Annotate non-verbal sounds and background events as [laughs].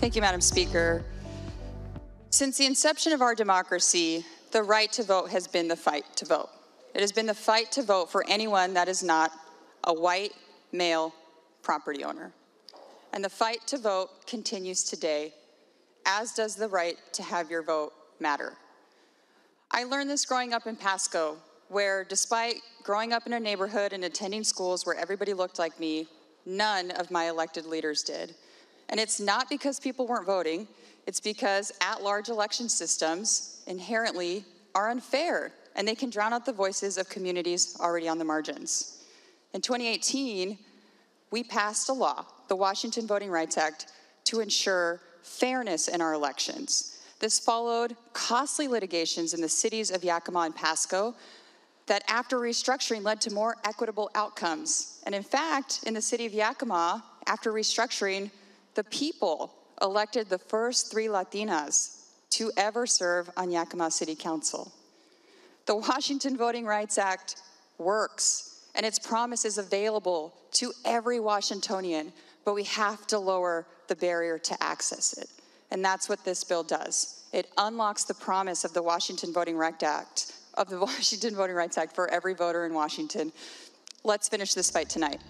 Thank you, Madam Speaker. Since the inception of our democracy, the right to vote has been the fight to vote. It has been the fight to vote for anyone that is not a white male property owner. And the fight to vote continues today, as does the right to have your vote matter. I learned this growing up in Pasco, where despite growing up in a neighborhood and attending schools where everybody looked like me, none of my elected leaders did. And it's not because people weren't voting, it's because at large election systems inherently are unfair and they can drown out the voices of communities already on the margins. In 2018, we passed a law, the Washington Voting Rights Act, to ensure fairness in our elections. This followed costly litigations in the cities of Yakima and Pasco that, after restructuring, led to more equitable outcomes. And in fact, in the city of Yakima, after restructuring, the people elected the first three Latinas to ever serve on Yakima City Council. The Washington Voting Rights Act works, and its promise is available to every Washingtonian, but we have to lower the barrier to access it. And that's what this bill does. It unlocks the promise of the Washington Voting Rights Act, of the [laughs] Washington Voting Rights Act for every voter in Washington. Let's finish this fight tonight.